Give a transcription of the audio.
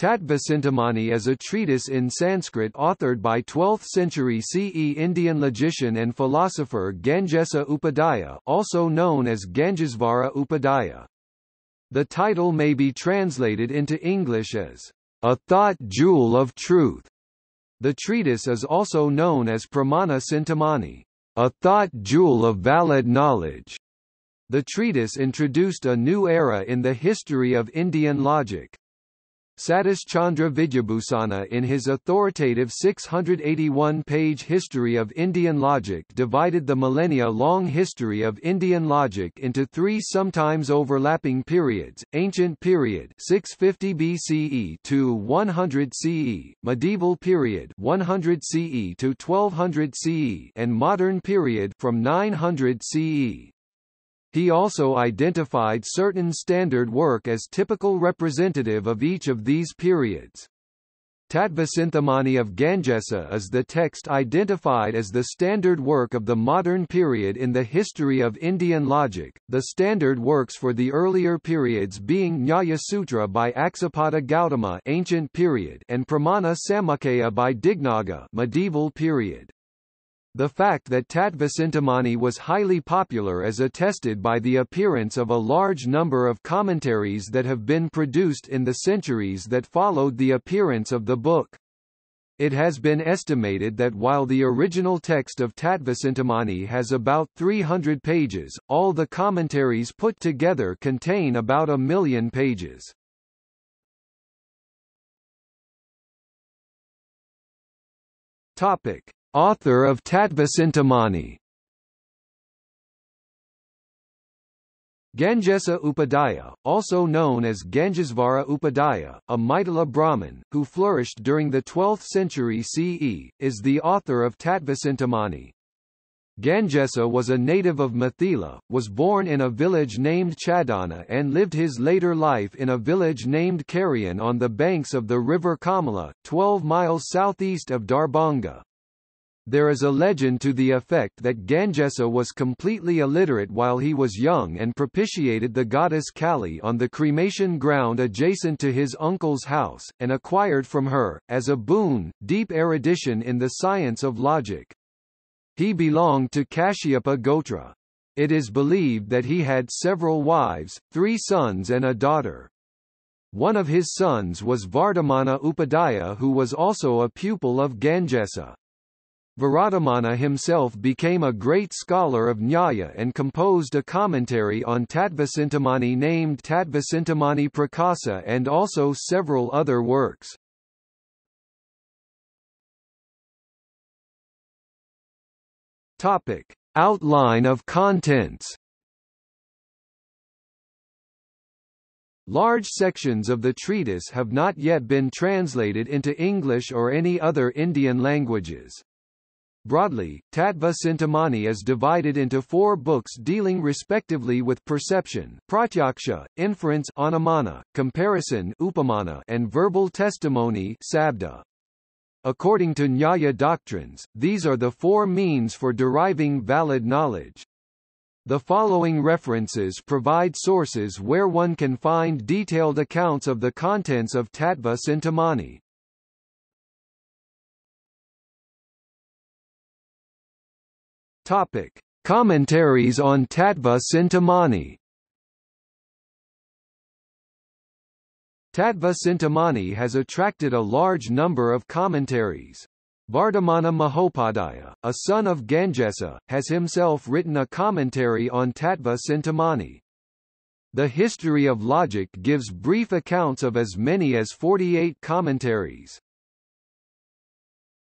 Tattvacintamani is a treatise in Sanskrit authored by 12th century CE Indian logician and philosopher Gangesa Upadhyaya also known as Gangesvara Upadhyaya. The title may be translated into English as, "...a thought jewel of truth". The treatise is also known as Pramana Cintamani, "...a thought jewel of valid knowledge". The treatise introduced a new era in the history of Indian logic. Satish Chandra Vidyabhusana in his authoritative 681-page History of Indian Logic divided the millennia-long history of Indian logic into three sometimes overlapping periods, Ancient Period 650 BCE to 100 CE, Medieval Period 100 CE to 1200 CE and Modern Period from 900 CE. He also identified certain standard work as typical representative of each of these periods. Tattvacintamani of Gangesa is the text identified as the standard work of the modern period in the history of Indian logic, the standard works for the earlier periods being Nyaya Sutra by Aksapada Gautama ancient period and Pramana Samuccaya by Dignaga medieval period. The fact that Tattvacintamani was highly popular is attested by the appearance of a large number of commentaries that have been produced in the centuries that followed the appearance of the book. It has been estimated that while the original text of Tattvacintamani has about 300 pages, all the commentaries put together contain about a million pages. Topic. Author of Tattvacintamani Gangesa Upadhyaya, also known as Gangesvara Upadhyaya, a Maithila Brahmin, who flourished during the 12th century CE, is the author of Tattvacintamani. Gangesa was a native of Mithila, was born in a village named Chadana and lived his later life in a village named Karian on the banks of the river Kamala, 12 miles southeast of Darbhanga. There is a legend to the effect that Gangesa was completely illiterate while he was young and propitiated the goddess Kali on the cremation ground adjacent to his uncle's house, and acquired from her, as a boon, deep erudition in the science of logic. He belonged to Kashyapa Gotra. It is believed that he had several wives, three sons and a daughter. One of his sons was Vardhamana Upadhyaya who was also a pupil of Gangesa. Vardhamana himself became a great scholar of Nyaya and composed a commentary on Tattvacintamani named Tattvacintamani Prakasa and also several other works. Topic. Outline of contents Large sections of the treatise have not yet been translated into English or any other Indian languages. Broadly, Tattva Cintamani is divided into four books dealing respectively with perception pratyaksha, inference anumana, comparison upamana, and verbal testimony sabda. According to Nyaya doctrines, these are the four means for deriving valid knowledge. The following references provide sources where one can find detailed accounts of the contents of Tattva Cintamani. Topic: Commentaries on Tattva Cintamani. Tattva Cintamani has attracted a large number of commentaries. Vardhamana Mahopadhyaya, a son of Gangesa, has himself written a commentary on Tattva Cintamani. The History of Logic gives brief accounts of as many as 48 commentaries.